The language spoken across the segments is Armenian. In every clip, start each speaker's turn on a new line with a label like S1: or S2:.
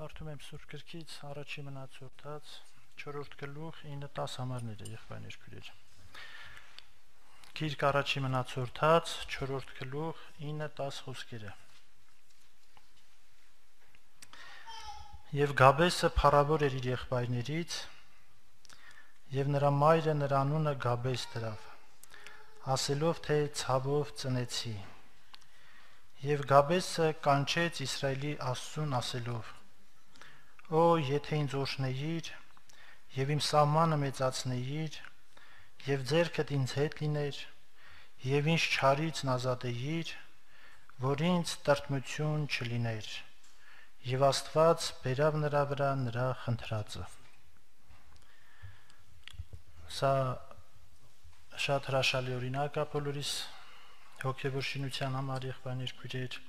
S1: Կարդում եմ Սուրբ գրքից առաջի մնացորդած 4-րդ գլուխ 9-10 համարները եղբայրներ քույրեր։ Գիրք առաջի մնացորդած 4-րդ գլուխ 9-10 խոսքերը։ Եվ Գաբեսը փառավոր էր իր եղբայրներից, եւ նրա մայրը նրա անունը Գաբես դրավ, ասելով թե ցավով ծնեցի։ Եվ Գաբեսը կանչեց Իսրայելի Աստծուն ասելով. Օ, եթե ինձ օշնեիր եւ իմ սահմանը մեծացնեիր եւ ձերքդ ինձ հետ լիներ եւ ինձ չարից նազատեիր, որ ինձ տրտմություն չլիներ։ Եվ Աստված բերավ նրա վրա նրա խնդրածը։ Սա շատ հրաշալի օրինակ է բոլորիս հոգեվոր շինության համար եղբայրներ քույրեր։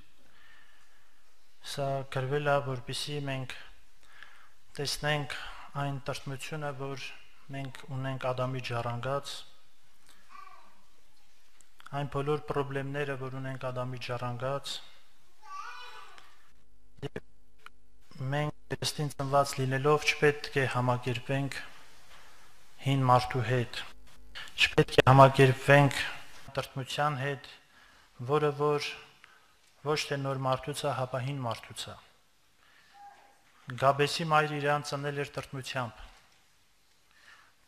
S1: Սա գրվել է, որպեսզի մենք տեսնենք այն տրտմությունը, որ մենք ունենք Ադամի ջառանգած, այն բոլոր խնդիրները, որ ունենք Ադամի ջառանգած, մենք դեստին ծնված լինելով չպետք է համակերպենք հին մարդու հետ, չպետք է համակերպվենք տրտմության հետ, որը որ ոչ թե նոր մարդուց է, հապա հին մարդուց է։ Գաբեսի մայրը իրան ծնել էր տրտմությամբ։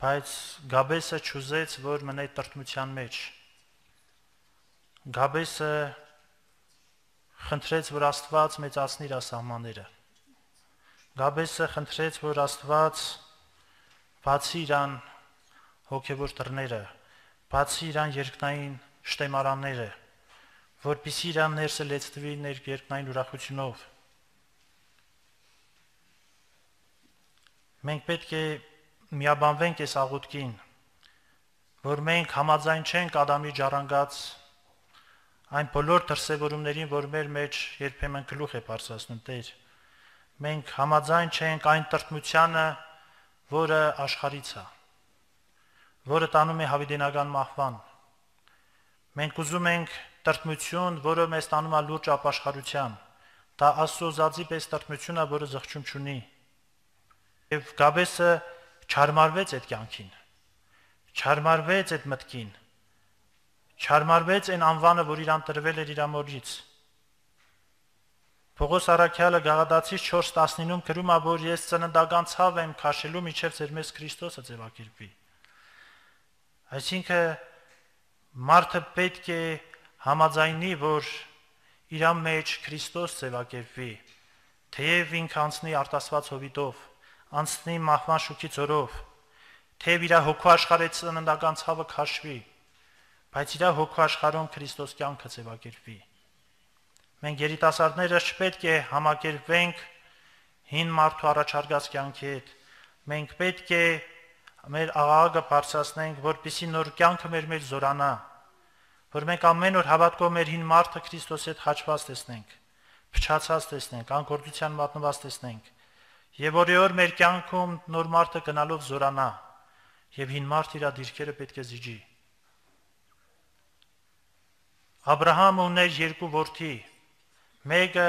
S1: Բայց Գաբեսը ճուզեց, որ մնա տրտմության մեջ։ Գաբեսը խնդրեց, որ Աստված մեծացնի իր սահմանները։ Գաբեսը խնդրեց, որ Աստված բացի իրան հոգևոր դռները, բացի իրան երկնային շտեմարանները, որpիսի իրան ներսը լեցվի ներ երկնային ուրախությունով մենք պետք է միաբանվենք այս աղոթքին, որ մենք համաձայն չենք Ադամի ջարանգած այն բոլոր դրսևորումներին, որ մեր մեջ երբեմն գլուխ է բարձրացնում Տեր։ Մենք համաձայն չենք այն տրտմությանը, որը աշխարից է, որը տանում է հավիտենական մահվան։ Մենք ուզում ենք տրտմություն, որը մեզ տանում է լուրջ ապաշխարության։ Դա Աստծո զածի պես տրտմություն է, որը զղջում չունի։ Եվ Գաբեսը չարմարվեց այդ կյանքին։ Չարմարվեց այդ մտքին։ Չարմարվեց այն անվանը, որ իրան տրվել էր իր ամորից։ Պողոս Արաքյալը Գաղադացիս 4:19-ում գրում է, որ ես ծննդական ցավ եմ քաշելու միջև ձեր մեզ Քրիստոսը ձևակերպի։ Այսինքն մարդը պետք է համաձայնի, որ իր մեջ Քրիստոս ձևակերպվի, թեև ինքը անցնի արտասված հովիտով անցնի մահվան շուքի ծորով, թեև իր հոգու աշխարհի ծննդական ցավը քաշվի, բայց իր հոգու աշխարհում Քրիստոս կյանքը ձևակերպվի։ Մենք երիտասարդները չպետք է համակերպվենք հին մարդու առաջարկած կյանքի հետ։ Մենք պետք է մեր աղաղակը բարձրացնենք, որպիսի նոր կյանքը մեր մեջ զորանա, որ մենք ամեն օր հավատքով մեր հին մարդը Քրիստոսի հետ խաչված տեսնենք, փչացած տեսնենք, անկորդության մատնված տեսնենք Եվ օրիոր մեր կյանքում նոր մարդը գնալով զորանա եւ հին մարդ իր դիրքերը պետք է զիջի։ Աբրահամը ուներ երկու որդի։ Մեկը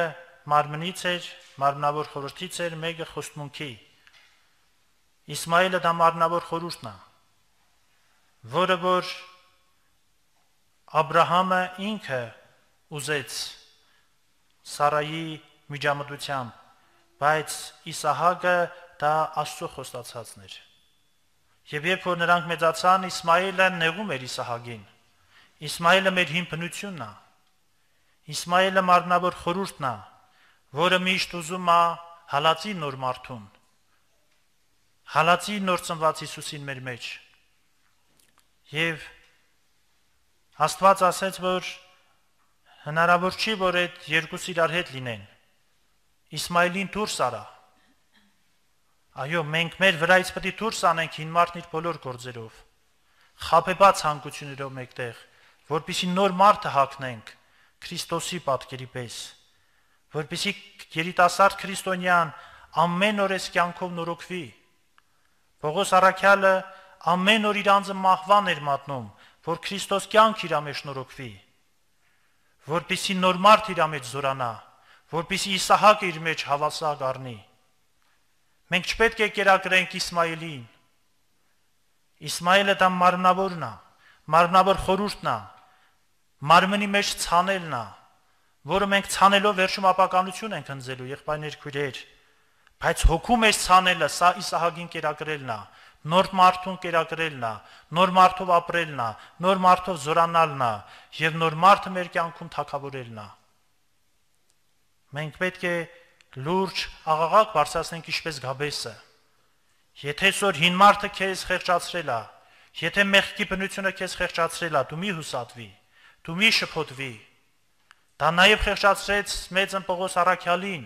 S1: մարմնից էր, մարմնավոր խորհրդից էր, մեկը խոստմունքի։ Իսմայելը դա մարմնավոր խորհուրդն է, որը որ Աբրահամը ինքը ուզեց Սարայի միջամտությամբ բայց Իսահակը դա Աստծո խոստացածն էր։ Եվ երբ որ նրանք մեծացան, Իսմայելը նեղում էր Իսահակին։ Իսմայելը մեր հիմնությունն է։ Իսմայելը մարմնավոր խորհուրդն է, որը միշտ ուզում է հալածի նոր մարդուն։ Հալածի նոր ծնված Հիսուսին մեր մեջ։ Եվ Աստված ասեց, որ հնարավոր չի, որ այդ երկուսը իրար հետ լինեն Իսմայելին դուրս արա։ Այո, մենք մեր վրայից պետք է դուրս անենք հին մարդն իր բոլոր գործերով։ Խապեբաց հանգություններով մեկտեղ, որpիսի նոր մարդը հակնենք Քրիստոսի պատկերի պես, որpիսի երիտասարդ քրիստոնյան ամեն օր այս կյանքով նորոգվի։ Պողոս Արաքյալը ամեն օր իր անձը մահվան էր մատնում, որ Քրիստոս կյանք իր մեջ նորոգվի, որpիսի նոր մարդ իր մեջ զորանա, որpիսի Իսահակը իր մեջ հավասար առնի Մենք չպետք է կերակրենք Իսմայելին։ Իսմայելը դա մարմնավորն է, մարմնավոր խորուրդն է, մարմնի մեջ ցանելն է, որը մենք ցանելով վերջում ապականություն ենք ընձելու եղբայրներ քույրեր։ Բայց հոգու մեջ ցանելը սա Իսահակին կերակրելն է, նոր մարդուն կերակրելն է, նոր մարդով ապրելն է, նոր մարդով զորանալն է եւ նոր մարդը մեր կյանքում թակավորելն է։ Մենք պետք է լուրջ աղաղակ բարձրացնենք ինչպես գաբեսը։ Եթե սոր հին մարդը քեզ խեղճացրել է, եթե մեղքի բնությունը քեզ խեղճացրել է, դու մի հուսատվի, դու մի շփոթվի։ Դա նաև խեղճացրեց մեծ Պողոս Արաքյալին,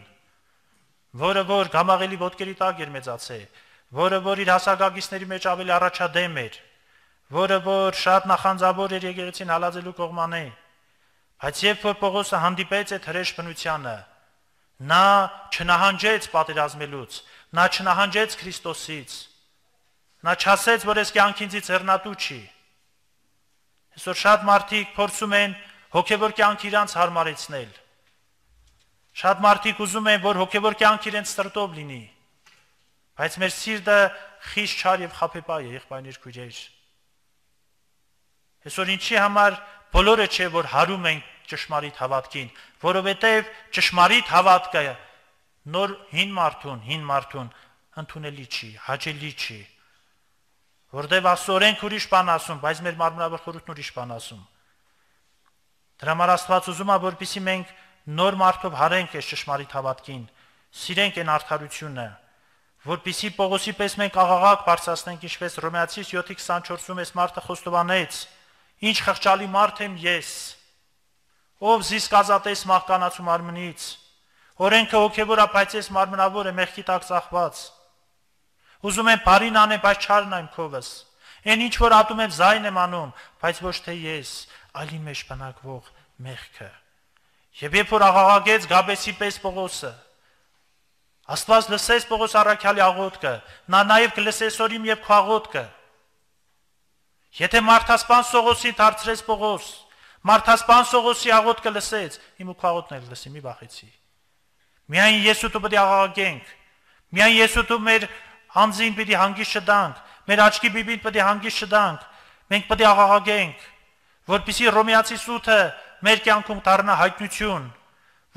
S1: որը որ գամաղելի ոտքերի տակ էր մեծացել, որը որ իր հասակագիցների մեջ ավելի առաջադեմ էր, որը որ շատ նախանձավոր էր եկեղեցին հալածելու կողմանը։ Բայց երբ որ Պողոսը հանդիպեց այդ հրեշ բնությանը, նա չնահանջեց պատերազմելուց, նա չնահանջեց Քրիստոսից։ Նա չասեց, որ ես կյանքինցից հեռնատու չի։ Այսօր շատ մարդիկ փորձում են հոգևոր կյանք իրանց հարմարեցնել։ Շատ մարդիկ ուզում են, որ հոգևոր կյանք իրենց սրտով լինի։ Բայց մեր սիրտը խիստ չար եւ խափեպա է եղբայրներ քույրեր։ Այսօր ինչի համար բոլորը չէ որ հարում են ճշմարիտ հավատքին, որովհետեւ ճշմարիտ հավատքը նոր հին մարդուն, հին մարդուն ընդունելի չի, հաճելի չի։ Որտեւ ասորենք ուրիշ բան ասում, բայց մեր մարմնավոր խորհուրդն ուրիշ բան ասում։ Դրա համար Աստված ուզում է, որպեսզի մենք նոր մարդով հարենք այս ճշմարիտ հավատքին, սիրենք այն արդարությունը, որpիսի Պողոսի պես մենք աղաղակ բարձրացնենք, ինչպես Հռոմեացիս 7:24-ում էս մարդը խոստովանեց. Ինչ խղճալի մարդ եմ ես, ով զիսկ ազատես մահկանացու մարմնից։ Օրենքը հոգևոր ապայծես մարմնավոր է մեղքի տակ ծախված։ Ուզում եմ բարին անեմ, բայց չարն եմ քովս։ Այն ինչ որ ատում եմ զայն եմ անում, բայց ոչ թե ես, այլ իմ մեջ բնակվող մեղքը։ Եվ երբ որ աղաղակեց Գաբեսի պես Պողոսը, Աստված լսեց Պողոս Արաքյալի աղոթքը, նա նաև կլսես օրիմ եւ քո աղոթքը։ Եթե Մարթասպան Սողոսի դարձրեց Պողոս, Մարթասպան Սողոսի աղոթքը լսեց, իմ ու քո աղոթն էլ լսի, մի վախեցի։ Միայն ես ու դու պետք է աղաղակենք։ Միայն ես ու դու մեր անձին է հանգիստ շտանք, մեր աչքի բիբին պետք է հանգիստ շտանք։ Մենք պետք է աղաղակենք, որpիսի Ռոմեացի սուտը մեր կյանքում դառնա հայտնություն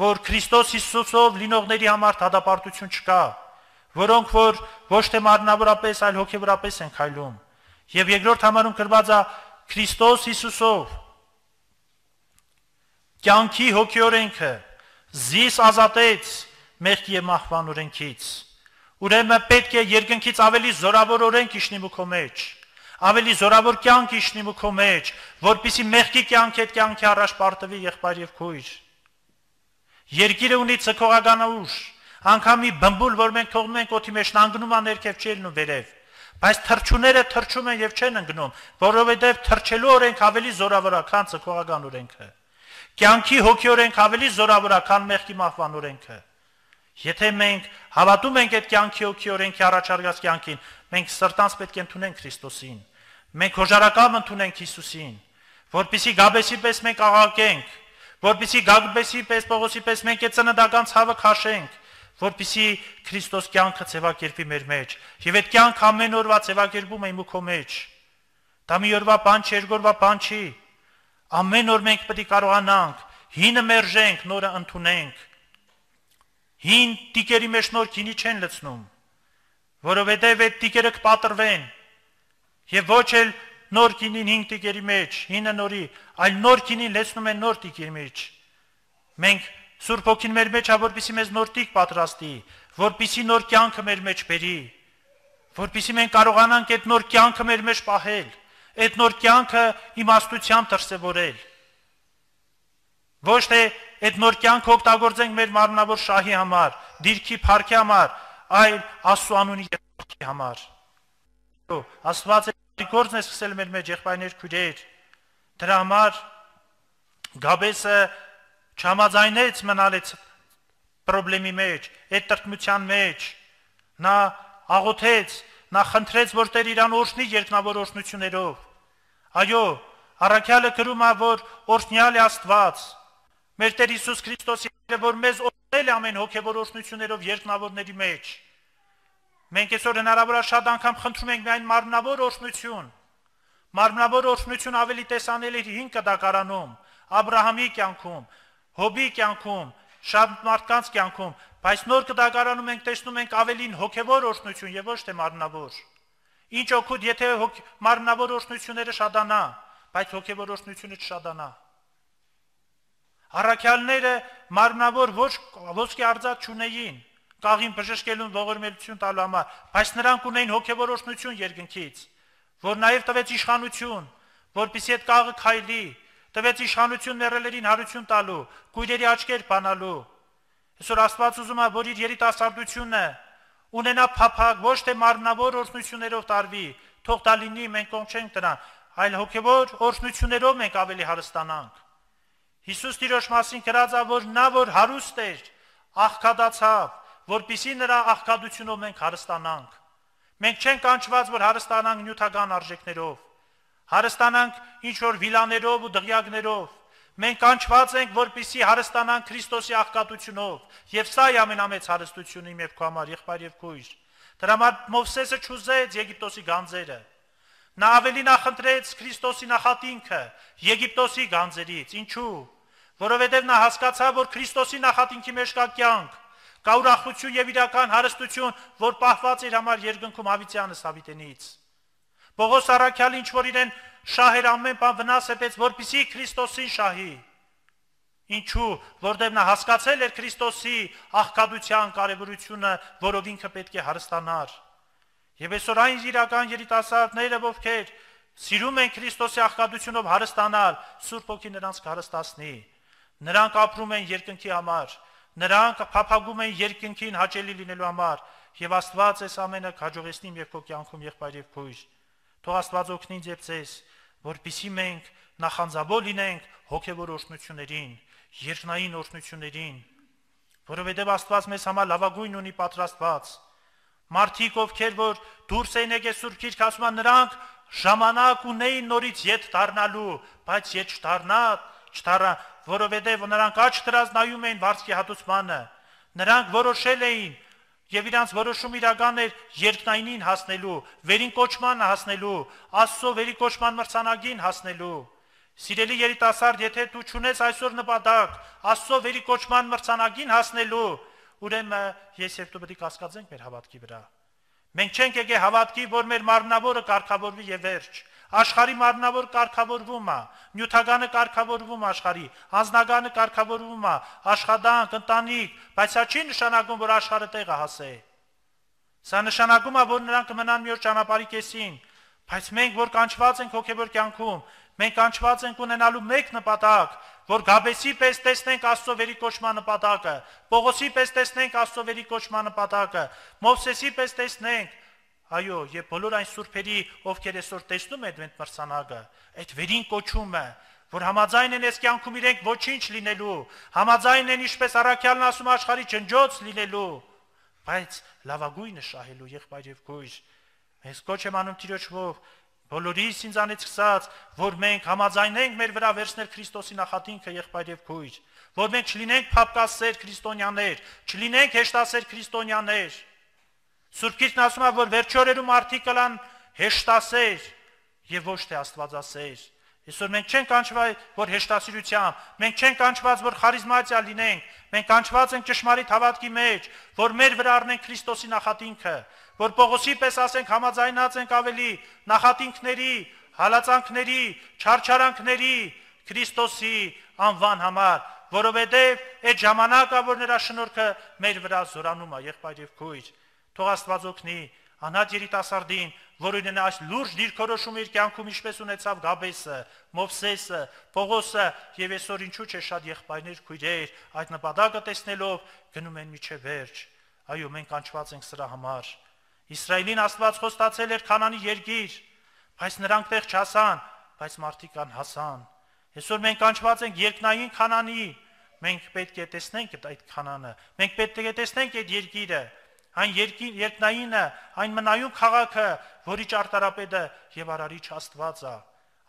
S1: որ Քրիստոս Հիսուսով լինողների համար դադապարտություն չկա, որոնք որ ոչ թե մարմնավորապես, այլ հոգևորապես են քայլում։ Եվ երկրորդ համարում գրված է Քրիստոս Հիսուսով կյանքի հոգիորենքը զիս ազատեց մեղքի եւ մահվան օրենքից։ Ուրեմն պետք է երկնքից ավելի զորավոր օրենք իշնի քո մեջ ավելի զորավոր կյանք իշնի քո մեջ, որpիսի մեղքի կյանք այդ կյանքի առաջ պարտվի եղբայր եւ քույր։ Երկիրը ունի ցկողական ուժ, անգամ մի բմբուլ, որ մենք թողնում ենք օթի մեջ, նանգնում ան ներքև չելն ու վերև։ Բայց թրջուները թրջում են եւ չեն ընկնում, որովհետեւ թրջելու օրենք ավելի զորավոր է, քան ցկողական օրենքը։ Կյանքի հոգի օրենք ավելի զորավոր է, քան մեղքի մահվան օրենքը։ Եթե մենք հավատում ենք այդ կյանքի հոգի օրենքի առաջարկած կյանքին, մենք սրտանց պետք է ընդունենք Քրիստոսին։ Մենք հոժարակամ ընդունենք Հիսուսին, որpիսի գաբեսի պես մենք աղաղակենք որpիսի Գագբեսի պես Պողոսի պես մենք այդ ծննդական ցավը քաշենք, որpիսի Քրիստոս կյանքը ցեվակերպի մեր մեջ։ Եվ այդ կյանք ամեն օրվա ցեվակերպում է իմ ու քո մեջ։ Դա մի օրվա բան չի, երկորվա բան չի։ Ամեն օր մենք պետք է կարողանանք հինը մերժենք, նորը ընդունենք։ Հին տիկերի մեջ նոր քինի չեն լցնում, որովհետև այդ տիկերը կպատրվեն։ Եվ ոչ էլ նոր քինին 5 տիկերի մեջ, 9 նորի, այլ նոր քինին լեցնում են նոր տիկերի մեջ։ Մենք Սուրբ ոգին մեր մեջ ա որպիսի մեզ նոր տիկ պատրաստի, որպիսի նոր կյանքը մեր մեջ բերի, որպիսի մենք կարողանանք այդ նոր կյանքը մեր մեջ պահել, այդ նոր կյանքը իմաստությամբ դրսևորել։ Ոչ թե այդ նոր կյանքը օգտագործենք մեր մարմնավոր շահի համար, դիրքի փառքի համար, այլ Աստծո անունի համար։ Աստված գործն է սկսել մեր մեջ եղբայրներ քույրեր։ Դրա համար Գաբեսը չհամաձայնեց մնալ այդ խնդրի մեջ, այդ տրտմության մեջ։ Նա աղոթեց, նա խնդրեց, որ Տեր իրան օրհնի երկնավոր օրհնություններով։ Այո, Առաքյալը գրում է, որ օրհնյալ է Աստված։ Մեր Տեր Հիսուս Քրիստոսի, որ մեզ օրհնել է ամեն հոգևոր օրհնություններով երկնավորների մեջ։ Մենք այսօր հնարավորա շատ անգամ խնդրում ենք միայն մարմնավոր օրհնություն։ Մարմնավոր օրհնություն ավելի տեսանելի 5 կդակարանում, Աբ รา համի կյանքում, Հոբի կյանքում, շատ մարդկանց կյանքում, բայց նոր կդակարանում ենք տեսնում ենք ավելին հոգևոր օրհնություն եւ ոչ թե մարմնավոր։ Ինչ օգուտ, եթե հոգ... մարմնավոր օրհնությունները շատանա, բայց հոգևոր օրհնությունը չշատանա։ Առաքյալները մարմնավոր ոչ ոսկի արձած չունեին, կաղին բժշկելուն ողորմելություն տալու համար, բայց նրանք ունեին հոգևոր օրհնություն երկնքից, որ նաև տվեց իշխանություն, որpիսի այդ կաղը քայլի, տվեց իշխանություն մեռելերին հարություն տալու, քույրերի աչքեր բանալու։ Այսօր Աստված ուզում է, որ իր երիտասարդությունը ունենա փափակ, ոչ թե մարմնավոր օրհնություններով տարվի, թող դա լինի, մենք կողմ չենք դրան, այլ հոգևոր օրհնություններով մենք ավելի հարստանանք։ Հիսուս Տիրոջ մասին գրած է, որ նա որ հարուստ էր, աղքատացավ, որpիսի նրա աղքատությունով մենք հարստանանք։ Մենք չենք կանչված, որ հարստանանք նյութական արժեքներով, հարստանանք ինչ որ վիլաներով ու դղյակներով։ Մենք կանչված ենք, որպիսի հարստանանք Քրիստոսի աղքատությունով, եւ սա է ամենամեծ հարստությունը իմ եւ քո համար, եղբայր եւ քույր։ Դրա համար Մովսեսը ճուզեց Եգիպտոսի գանձերը։ Նա ավելի նախընտրեց Քրիստոսի նախատինքը Եգիպտոսի գանձերից։ Ինչու՞։ Որովհետև նա հասկացավ, որ Քրիստոսի նախատինքի մեջ կա կյանք, կա ուրախություն եւ իրական հարստություն, որ պահված իր համար երկնքում Հավիտյանը Սավիտենից։ Պողոս Արաքյալը ինչ որ իրեն շահեր ամեն բան վնասեցեց, որպիսի Քրիստոսին շահի։ Ինչու, որտեղ նա հասկացել էր Քրիստոսի աղքատության կարևորությունը, որով ինքը պետք է հարստանար։ Եվ այսօր այն իրական երիտասարդները, ովքեր սիրում են Քրիստոսի աղքատությունով հարստանալ, Սուրբ ոգի նրանց կհարստացնի։ Նրանք ապրում են երկնքի համար, նրանք փափագում են երկնքին հաճելի լինելու համար, եւ Աստված այս ամենը հաջողեցնի եւ քո կյանքում եղբայր եւ քույր։ Թող Աստված օգնի ձեզ ձեզ, որpիսի մենք նախանձավոր լինենք հոգևոր օրհնություններին, երկնային օրհնություններին, որովհետև Աստված մեզ համար լավագույն ունի պատրաստված։ Մարդիկ, ովքեր որ դուրս են եկել Սուրբ Գիրք ասում են նրանք ժամանակ ունեին նորից յետ դառնալու, բայց յետ չդառնա, չդառա, որովհետև նրանք աչ դրած նայում էին վարձքի հատուցմանը։ Նրանք որոշել էին եւ իրանց որոշում իրական էր երկնայինին հասնելու, վերին կոչման հասնելու, Աստծո վերի կոչման մրցանակին հասնելու։ Սիրելի երիտասարդ, եթե դու ճունես այսօր նպատակ Աստծո վերի կոչման մրցանակին հասնելու, ուրեմն ես եւ դու պետք է կասկածենք մեր հավատքի վրա։ Մենք չենք եկե հավատքի, որ մեր մարմնավորը կարգավորվի եւ վերջ։ Աշխարի մարմնավոր կարգավորվում է, նյութականը կարգավորվում աշխարի, անznականը կարգավորվում է, աշխատանք, ընտանիք, բայց դա չի նշանակում, որ աշխարհը տեղը հասե։ Սա նշանակում է, որ նրանք կմնան մի օր ճանապարհի կեսին, բայց մենք, որ կանչված ենք հոգևոր կյանքում, մենք կանչված ենք ունենալու մեկ նպատակ, որ Գաբեսի պես տեսնենք Աստծո վերի կոչման նպատակը, Պողոսի պես տեսնենք Աստծո վերի կոչման նպատակը, Մովսեսի պես տեսնենք Այո, եւ բոլոր այն սուրբերի, ովքեր այսօր տեսնում են այդ մրցանակը, այդ վերին կոչումը, որ համաձայն են այս կյանքում իրենք ոչինչ լինելու, համաձայն են ինչպես առաքյալն ասում աշխարհի ջնջոց լինելու, բայց լավագույնը շահելու եղբայր եւ քույր։ Մենք կոչ եմ անում Տիրոջով բոլորիս ինձանից սկսած, որ մենք համաձայնենք մեր վրա վերցնել Քրիստոսի նախատինքը եղբայր եւ քույր, որ մենք չլինենք փապկասեր քրիստոնյաներ, չլինենք հեշտասեր քրիստոնյաներ, Սուրբ Գիրքն ասում է, որ վերջորերում արդիկ կլան հեշտասեր եւ ոչ թե աստվածասեր։ Այսօր մենք չենք կանչված, որ հեշտասիրությամբ, մենք չենք կանչված, որ խարիզմատիա լինենք, մենք կանչված ենք ճշմարիտ հավատքի մեջ, որ մեր վրա առնենք Քրիստոսի նախատինքը, որ Պողոսի պես ասենք համաձայնած ենք ավելի նախատինքների, հալածանքների, չարչարանքների Քրիստոսի անվան համար, որովհետև այդ ժամանակը, որ նրա շնորհքը մեր վրա զորանում է, եղբայր եւ քույր, Թող Աստված օգնի անհատ երիտասարդին, որ ունենա այս լուրջ դիրքորոշում իր կյանքում ինչպես ունեցավ Գաբեսը, Մովսեսը, Պողոսը եւ այսօր ինչու՞ չէ շատ եղբայրներ, քույրեր, այդ նպատակը տեսնելով գնում են միջև վերջ։ Այո, մենք անչված ենք սրա համար։ Իսրայելին Աստված խոստացել էր Քանանի երկիր, բայց նրանք տեղ չհասան, բայց մարդիկ անհասան։ Այսօր մենք անչված ենք երկնային Քանանի։ Մենք պետք է տեսնենք այդ Քանանը։ Մենք պետք է տեսնենք այդ երկիրը այն երկին երկնայինը, այն մնայուն քաղաքը, որի ճարտարապետը եւ արարիչ Աստված է։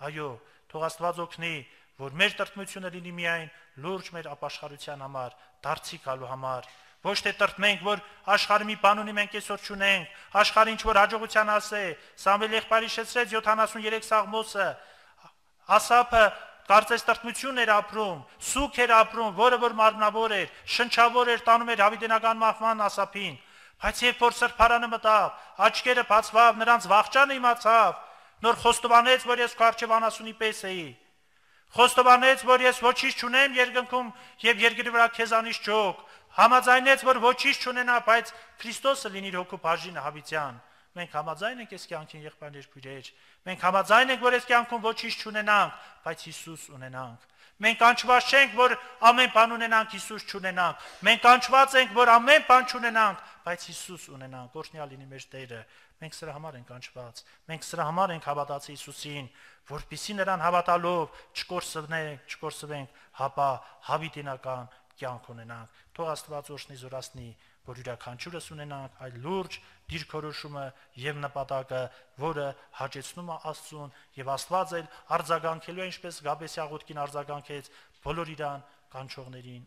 S1: Այո, թող Աստված օգնի, որ մեր տրտմությունը լինի միայն լուրջ մեր ապաշխարության համար, դարձի գալու համար, Ոչ թե տրտմենք, որ աշխարհի մի բան ունի մենք այսօր չունենք, աշխարհը ինչ որ հաջողության ասե, Սամվել եղբայրի շեցրեց 73 սաղմոսը, Ասապը կարծես տրտմություն էր ապրում, սուք էր ապրում, որը որ մարմնավոր էր, շնչավոր էր, տանում էր հավիտենական մահվան ասապին, բայց երբ որ սրբարանը մտավ, աչքերը բացվավ, նրանց վախճանը իմացավ, նոր խոստովանեց, որ ես քարչև անասունի պես էի։ Խոստովանեց, որ ես ոչինչ չունեմ երկնքում եւ երկրի վրա քեզանից ճոք, Համաձայնեց, որ ոչինչ չունենա, բայց Քրիստոսը լինի իր հոգու բաժինը հավիտյան։ Մենք համաձայն ենք այս կյանքին եղբայրներ քույրեր։ Մենք համաձայն ենք, որ այս կյանքում ոչինչ չունենանք, բայց Հիսուս ունենանք։ Մենք անչված չենք, որ ամեն բան ունենանք, Հիսուս չունենանք։ Մենք անչված ենք, որ ամեն բան չունենանք, բայց Հիսուս ունենանք։ Օրհնյալ լինի մեր Տերը։ Մենք սրա համար ենք անչված։ Մենք սրա համար ենք հավատացի Հիսուսին, որpիսի նրան հավատալով չկորսվենք, չկորսվենք, հապա հավիտենական կյանք ունենանք։ Թող Աստված օրհնի զորացնի, որ յուրաքանչյուրս ունենանք այլ լուրջ դիրքորոշումը եւ նպատակը, որը հաճեցնում է Աստծուն եւ Աստված էլ արձագանքելու ինչպես Գաբեսի աղոթքին արձագանքեց բոլոր իրան կանչողներին